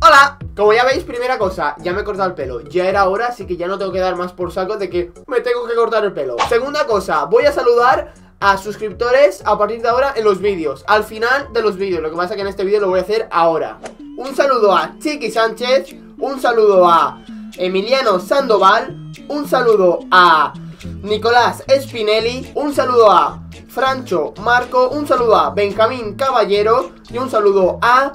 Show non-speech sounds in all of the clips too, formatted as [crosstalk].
Hola, como ya veis, primera cosa, ya me he cortado el pelo. Ya era hora, así que ya no tengo que dar más por saco de que me tengo que cortar el pelo. Segunda cosa, voy a saludar a suscriptores a partir de ahora en los vídeos Al final de los vídeos, lo que pasa es que en este vídeo lo voy a hacer ahora. Un saludo a Chiqui Sánchez Un saludo a Emiliano Sandoval Un saludo a Nicolás Spinelli Un saludo a Francho Marco Un saludo a Benjamín Caballero Y un saludo a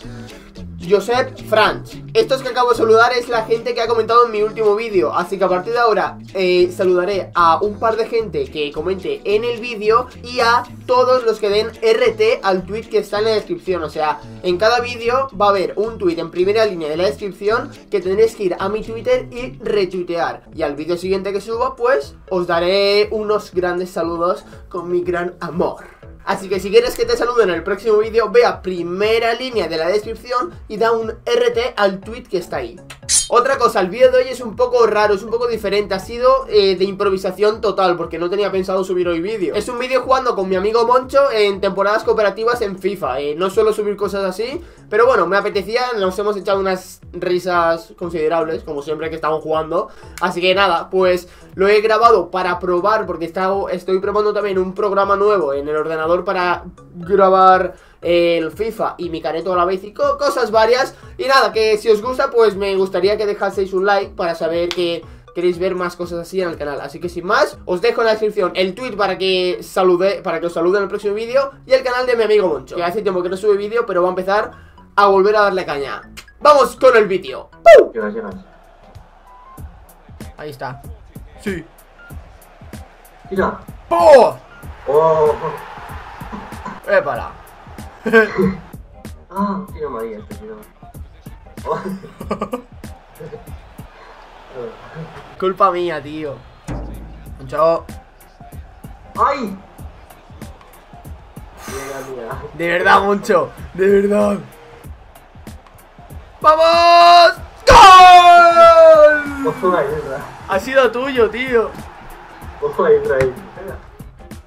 Josep Franch. Estos que acabo de saludar es la gente que ha comentado en mi último vídeo Así que a partir de ahora eh, saludaré a un par de gente que comente en el vídeo Y a todos los que den RT al tweet que está en la descripción. O sea, en cada vídeo va a haber un tweet en primera línea de la descripción Que tendréis que ir a mi Twitter y retuitear. Y al vídeo siguiente que suba pues os daré unos grandes saludos con mi gran amor Así que si quieres que te salude en el próximo vídeo, ve a primera línea de la descripción y da un RT al tweet que está ahí. Otra cosa, el vídeo de hoy es un poco raro, es un poco diferente. Ha sido eh, de improvisación total Porque no tenía pensado subir hoy vídeo. Es un vídeo jugando con mi amigo Moncho En temporadas cooperativas en FIFA eh, No suelo subir cosas así Pero bueno, me apetecía, nos hemos echado unas risas considerables Como siempre que estamos jugando. Así que nada, pues lo he grabado para probar Porque estoy probando también un programa nuevo En el ordenador para grabar el FIFA y mi careto a la vez y cosas varias. Y nada, que si os gusta, pues me gustaría que dejaseis un like para saber que queréis ver más cosas así en el canal. Así que sin más, os dejo en la descripción el tweet para que salude, para que os salude en el próximo vídeo y el canal de mi amigo Moncho. Que hace tiempo que no sube vídeo, pero va a empezar a volver a darle caña. ¡Vamos con el vídeo! Ahí está. Sí. Mira. ¡Oh! ¡Oh! ¡Épala! Ah, este. [laughs] Culpa mía, tío. Mucho. ¡Ay! De verdad, Moncho. De verdad. ¡Vamos! ¡Gol! Ha sido tuyo, tío.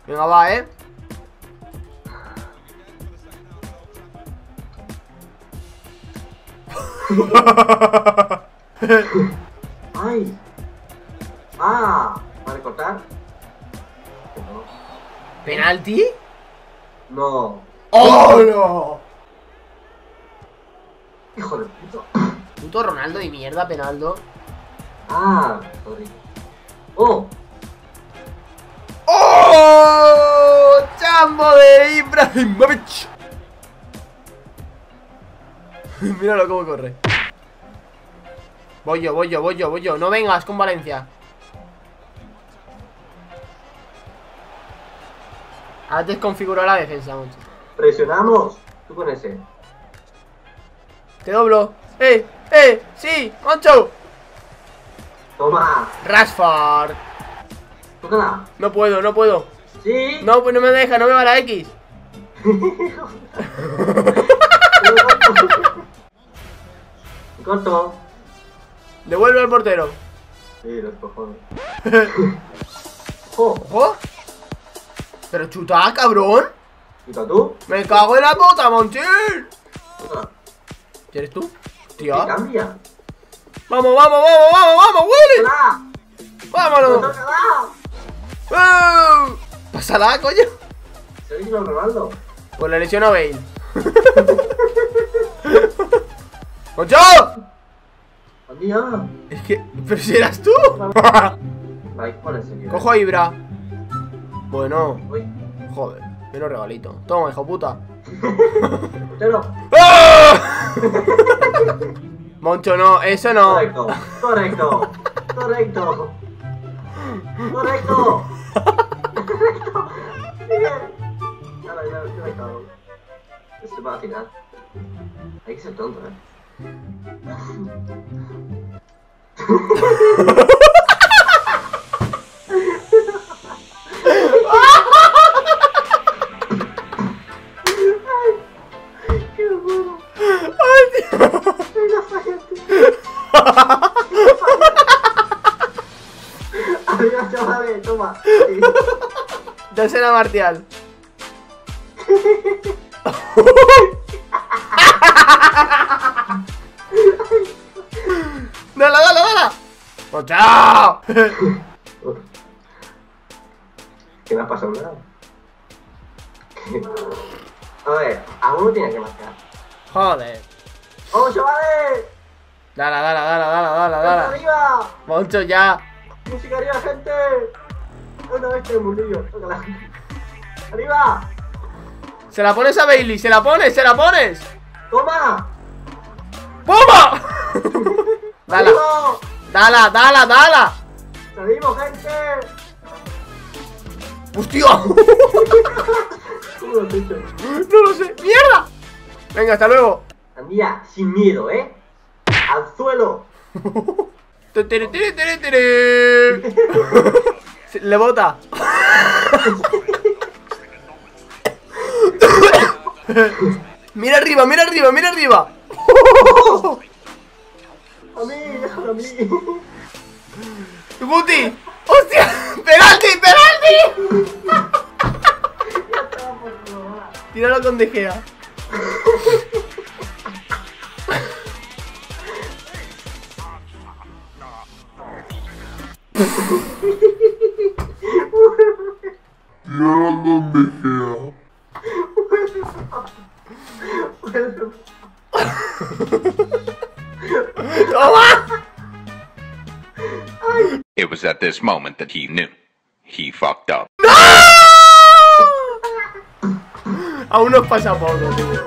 Venga, va, eh. ¡Ay! ¡Ah! ¿Para cortar? ¿Penalti? No. ¡Oh, no! Hijo de puto. Puto Ronaldo de mierda, Penaldo. Ah, sorry. ¡Oh! ¡Oh! ¡Chambo de Ibrahimovic! [laughs] Míralo cómo corre. Voy yo, voy yo, voy yo, voy yo. No vengas con Valencia. Ahora desconfigura la defensa, mucho. Presionamos. Tú con ese. Te doblo. ¡Eh! ¡Eh! ¡Sí! ¡Moncho! Toma. Rashford. Tócala. No puedo, no puedo. Sí. No, pues no me deja, no me va la X. [laughs] Corto. Devuelve al portero. Sí, los [laughs] cojones. ¡Ojo! ¿Pero chuta, cabrón? ¿Chuta tú? ¡Me cago en la puta, Monchil! ¿Quieres tú? Tío. cambia? ¡Vamos, vamos, vamos, vamos, vamos, Willy! ¡Vámonos! ¡Oh! ¡Pásala, coño! ¿Se ha Ronaldo? Pues le lesionó a Bale. [laughs] ¡Concho! Es que... ¿Pero si eras tú? [laughs] Cojo a Ibra. Bueno. Joder, pero regalito. Toma, hijo puta. [laughs] ¡Ah! Moncho, no, eso no. Correcto, correcto, correcto. Correcto. Correcto. [laughs] Bien. Ya, ya. Se va a tirar. Hay que ser tonto, eh. Toma. Tercera marcial. [laughs] ¡Dala, dala, dala! Pues ¡Oh, chao! ¿Qué me ha pasado nada? A ver, a uno tiene que marcar. Joder. ¡Vamos, chavales! Dala, dala, dala, dala, dala, dala. arriba! ¡Moncho ya! ¡Música arriba, gente! Una vez que el mundillo, ¡Arriba! ¡Se la pones a Bailey! ¡Se la pones! ¡Se la pones! ¡Toma! ¡Pumba! [laughs] Dala, dala, dala, dala. ¡Salimos, gente! ¡Hostia! ¿Cómo lo has hecho? No lo sé. ¡Mierda! Venga, hasta luego. Andía, sin miedo, ¿eh? ¡Al suelo! [laughs] Tiri, tiri, tiri. Se- [laughs] Le bota. Mira arriba, mira arriba, mira arriba. ¡A mí! ¡Déjalo a mí! Guti. ¡Hostia! ¡Penalti, penalti! Ya estaba por probar. Tíralo con De Gea. ¡Toma! [laughs] It was at this moment that he knew. He fucked up. No! Aún nos pasa poco, tío.